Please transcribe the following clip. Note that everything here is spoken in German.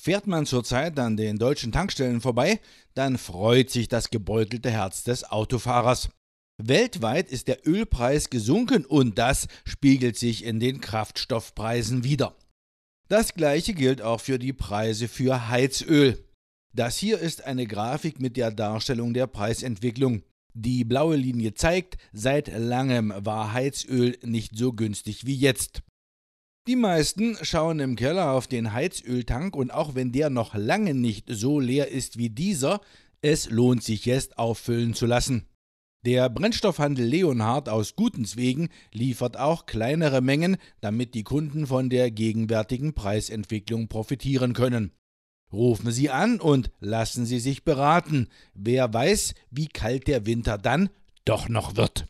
Fährt man zurzeit an den deutschen Tankstellen vorbei, dann freut sich das gebeutelte Herz des Autofahrers. Weltweit ist der Ölpreis gesunken und das spiegelt sich in den Kraftstoffpreisen wider. Das gleiche gilt auch für die Preise für Heizöl. Das hier ist eine Grafik mit der Darstellung der Preisentwicklung. Die blaue Linie zeigt, seit langem war Heizöl nicht so günstig wie jetzt. Die meisten schauen im Keller auf den Heizöltank und auch wenn der noch lange nicht so leer ist wie dieser, es lohnt sich jetzt auffüllen zu lassen. Der Brennstoffhandel Leonhard aus Gutenswegen liefert auch kleinere Mengen, damit die Kunden von der gegenwärtigen Preisentwicklung profitieren können. Rufen Sie an und lassen Sie sich beraten. Wer weiß, wie kalt der Winter dann doch noch wird.